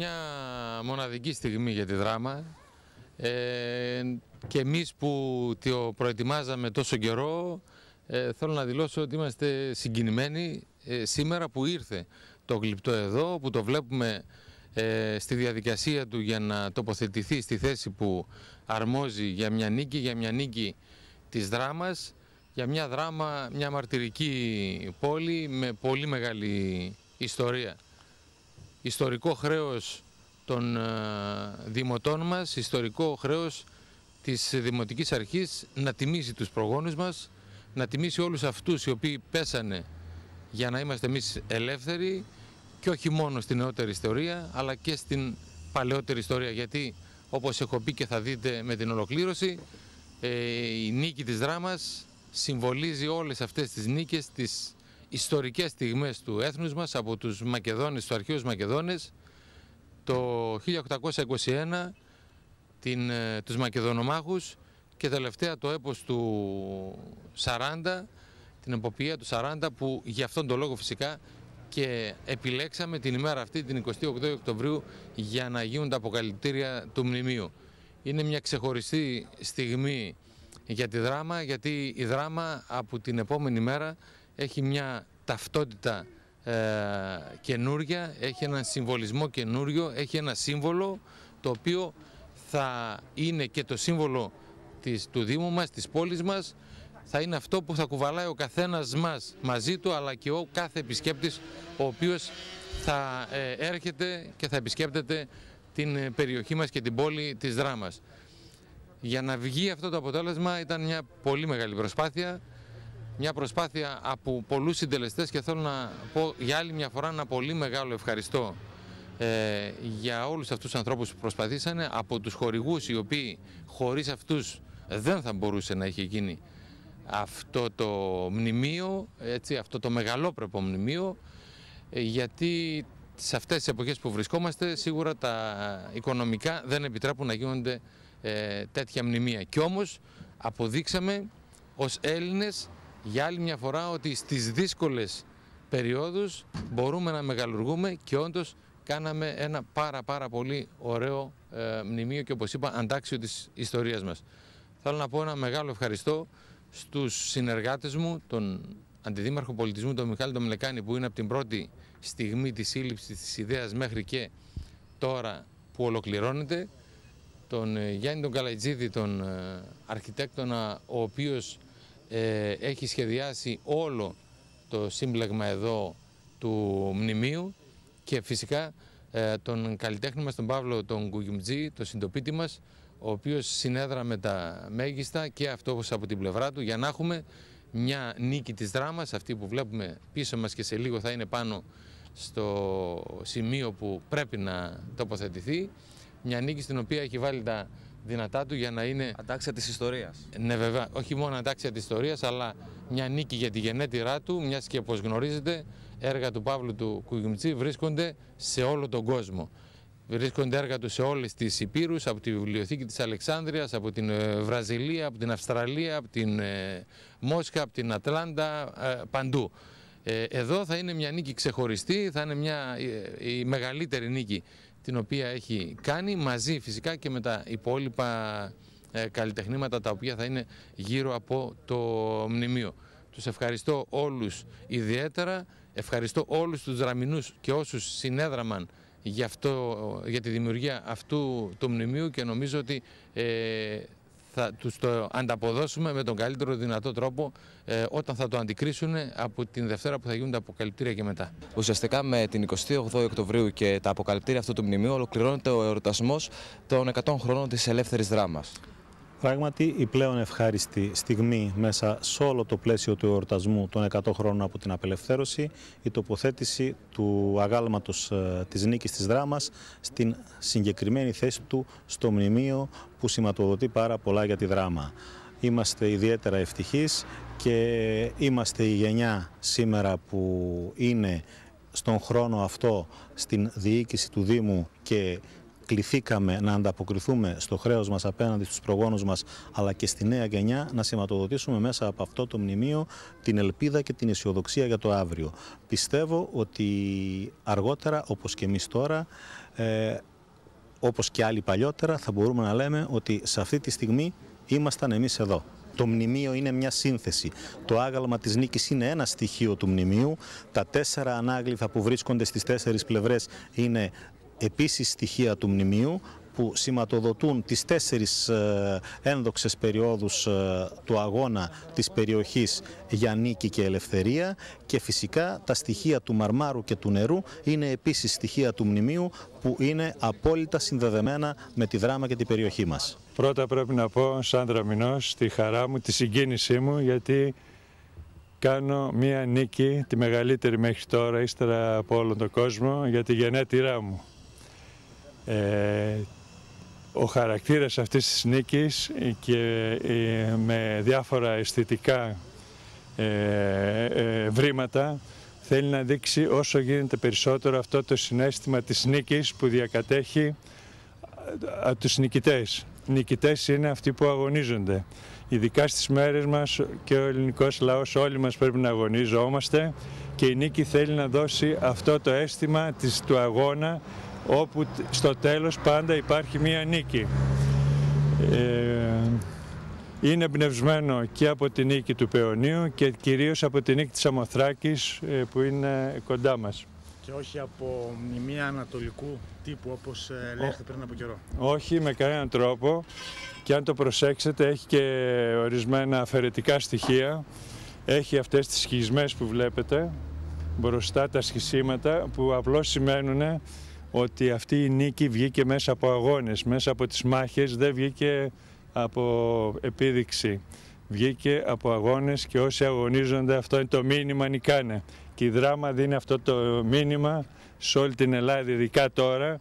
Μια μοναδική στιγμή για τη δράμα. Ε, και εμείς που το προετοιμάζαμε τόσο καιρό ε, θέλω να δηλώσω ότι είμαστε συγκινημένοι ε, σήμερα που ήρθε το γλυπτό εδώ που το βλέπουμε ε, στη διαδικασία του για να τοποθετηθεί στη θέση που αρμόζει για μια νίκη, για μια νίκη της δράμας για μια δράμα, μια μαρτυρική πόλη με πολύ μεγάλη ιστορία ιστορικό χρέος των ε, δημοτών μας, ιστορικό χρέος της Δημοτικής Αρχής να τιμήσει τους προγόνους μας, να τιμήσει όλους αυτούς οι οποίοι πέσανε για να είμαστε εμείς ελεύθεροι και όχι μόνο στην νεότερη ιστορία αλλά και στην παλαιότερη ιστορία. Γιατί όπως έχω πει και θα δείτε με την ολοκλήρωση ε, η νίκη της δράμας συμβολίζει όλες αυτές τις νίκες, τις ιστορικές στιγμές του έθνους μας από τους Μακεδόνες, τους αρχαίους Μακεδόνες το 1821 την, ε, τους Μακεδονομάχους και τελευταία το έπος του 40 την εποπτεία του 40 που για αυτόν τον λόγο φυσικά και επιλέξαμε την ημέρα αυτή την 28 Οκτωβρίου για να γίνουν τα αποκαλυπτήρια του μνημείου. Είναι μια ξεχωριστή στιγμή για τη δράμα γιατί η δράμα από την επόμενη μέρα έχει μια ταυτότητα ε, καινούρια, έχει ένα συμβολισμό καινούριο, έχει ένα σύμβολο το οποίο θα είναι και το σύμβολο της, του Δήμου μας, της πόλης μας, θα είναι αυτό που θα κουβαλάει ο καθένας μας μαζί του, αλλά και ο κάθε επισκέπτης ο οποίος θα ε, έρχεται και θα επισκέπτεται την ε, περιοχή μας και την πόλη της Δράμας. Για να βγει αυτό το αποτέλεσμα ήταν μια πολύ μεγάλη προσπάθεια μια προσπάθεια από πολλούς συντελεστές και θέλω να πω για άλλη μια φορά ένα πολύ μεγάλο ευχαριστώ ε, για όλους αυτούς τους ανθρώπους που προσπαθήσανε, από τους χορηγούς οι οποίοι χωρίς αυτούς δεν θα μπορούσε να έχει γίνει αυτό το μνημείο, έτσι, αυτό το μεγαλόπρεπο μνημείο, ε, γιατί σε αυτές τις εποχές που βρισκόμαστε σίγουρα τα οικονομικά δεν επιτρέπουν να γίνονται ε, τέτοια μνημεία. Και όμως αποδείξαμε ως Έλληνες για άλλη μια φορά ότι στις δύσκολες περιόδους μπορούμε να μεγαλουργούμε και όντως κάναμε ένα πάρα πάρα πολύ ωραίο ε, μνημείο και όπως είπα αντάξιο της ιστορίας μας. Θέλω να πω ένα μεγάλο ευχαριστώ στους συνεργάτες μου, τον Αντιδήμαρχο Πολιτισμού, τον Μιχάλη τον Μελεκάνη που είναι από την πρώτη στιγμή της σύλληψης της ιδέας μέχρι και τώρα που ολοκληρώνεται, τον ε, Γιάννη τον Καλαϊτζίδη, τον ε, αρχιτέκτονα, ο οποίος ε, έχει σχεδιάσει όλο το σύμπλεγμα εδώ του μνημείου και φυσικά ε, τον καλλιτέχνη μας, τον Παύλο τον Κουγιουμτζή, το συντοπίτη μας, ο οποίος συνέδρα με τα μέγιστα και αυτός από την πλευρά του για να έχουμε μια νίκη της δράμας, αυτή που βλέπουμε πίσω μας και σε λίγο θα είναι πάνω στο σημείο που πρέπει να τοποθετηθεί, μια νίκη στην οποία έχει βάλει τα δυνατά του για να είναι. Αντάξια της ιστορίας. Ναι, βέβαια. Όχι μόνο αντάξια της ιστορίας, αλλά μια νίκη για τη γενέτειρά του, μιας και όπως γνωρίζετε, έργα του Παύλου του Κουγιμτζή βρίσκονται σε όλο τον κόσμο. Βρίσκονται έργα του σε όλες τις Υπήρους, από τη Βιβλιοθήκη της Αλεξάνδρειας, από την ε, Βραζιλία, από την Αυστραλία, από την ε, Μόσχα, από την Ατλάντα, ε, παντού. Εδώ θα είναι μια νίκη ξεχωριστή, θα είναι μια, η μεγαλύτερη νίκη την οποία έχει κάνει μαζί φυσικά και με τα υπόλοιπα ε, καλλιτεχνήματα τα οποία θα είναι γύρω από το μνημείο. Τους ευχαριστώ όλους ιδιαίτερα, ευχαριστώ όλους τους δραμινούς και όσους συνέδραμαν για, αυτό, για τη δημιουργία αυτού του μνημείου και νομίζω ότι ε, θα τους το ανταποδώσουμε με τον καλύτερο δυνατό τρόπο ε, όταν θα το αντικρίσουν από την Δευτέρα που θα γίνουν τα αποκαλυπτήρια και μετά. Ουσιαστικά με την 28 Οκτωβρίου και τα αποκαλυπτήρια αυτού του μνημείου ολοκληρώνεται ο εορτασμός των 100 χρόνων της ελεύθερης δράμας. Πράγματι, η πλέον ευχάριστη στιγμή μέσα σε όλο το πλαίσιο του εορτασμού των 100 χρόνων από την απελευθέρωση, η τοποθέτηση του αγάλματος ε, της νίκης της δράμας στην συγκεκριμένη θέση του στο μνημείο που σηματοδοτεί πάρα πολλά για τη δράμα. Είμαστε ιδιαίτερα ευτυχείς και είμαστε η γενιά σήμερα που είναι στον χρόνο αυτό στην διοίκηση του Δήμου και κληθήκαμε να ανταποκριθούμε στο χρέος μας απέναντι στους προγόνους μας αλλά και στη νέα γενιά να σηματοδοτήσουμε μέσα από αυτό το μνημείο την ελπίδα και την αισιοδοξία για το αύριο. Πιστεύω ότι αργότερα όπως και εμείς τώρα ε, όπως και άλλοι παλιότερα θα μπορούμε να λέμε ότι σε αυτή τη στιγμή ήμασταν εμείς εδώ. Το μνημείο είναι μια σύνθεση. Το άγαλμα της νίκης είναι ένα στοιχείο του μνημείου. Τα τέσσερα ανάγλυφα που βρίσκονται στις τέσσερις πλευρές είναι επίσης στοιχεία του μνημείου που σηματοδοτούν τις τέσσερις ε, ένδοξες περιόδους ε, του αγώνα της περιοχής για νίκη και ελευθερία και φυσικά τα στοιχεία του μαρμάρου και του νερού είναι επίσης στοιχεία του μνημείου που είναι απόλυτα συνδεδεμένα με τη δράμα και την περιοχή μας. Πρώτα πρέπει να πω σαν δραμινός τη χαρά μου, τη συγκίνησή μου γιατί κάνω μία νίκη, τη μεγαλύτερη μέχρι τώρα, ύστερα από όλον τον κόσμο, για τη γενέτειρά μου. Ε, ο χαρακτήρας αυτής της νίκης και ε, με διάφορα αισθητικά ε, βρήματα θέλει να δείξει όσο γίνεται περισσότερο αυτό το συνέστημα της νίκης που διακατέχει από τους νικητές. Νικητές είναι αυτοί που αγωνίζονται. Ειδικά στις μέρες μας και ο ελληνικός λαός όλοι μας πρέπει να αγωνίζομαστε και η νίκη θέλει να δώσει αυτό το αίσθημα της, του αγώνα όπου στο τέλος πάντα υπάρχει μία νίκη. Ε, είναι εμπνευσμένο και από τη νίκη του Παιωνίου και κυρίως από τη νίκη της Αμοθράκης ε, που είναι κοντά μας. Και όχι από μνημεία ανατολικού τύπου όπως ε, λέγεται πριν από καιρό. Όχι με κανέναν τρόπο και αν το προσέξετε έχει και ορισμένα αφαιρετικά στοιχεία. Έχει αυτές τις σχισμές που βλέπετε μπροστά τα σχισίματα που απλώς σημαίνουν ότι αυτή η νίκη βγήκε μέσα από αγώνες, μέσα από τις μάχες, δεν βγήκε από επίδειξη. Βγήκε από αγώνες και όσοι αγωνίζονται αυτό είναι το μήνυμα νικάνε. Και η δράμα δίνει αυτό το μήνυμα σε όλη την Ελλάδα, ειδικά τώρα.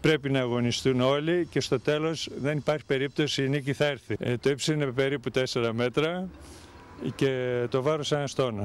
Πρέπει να αγωνιστούν όλοι και στο τέλος δεν υπάρχει περίπτωση η νίκη θα έρθει. Ε, το ύψος είναι περίπου 4 μέτρα και το βάρος ένα τόνο.